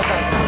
All those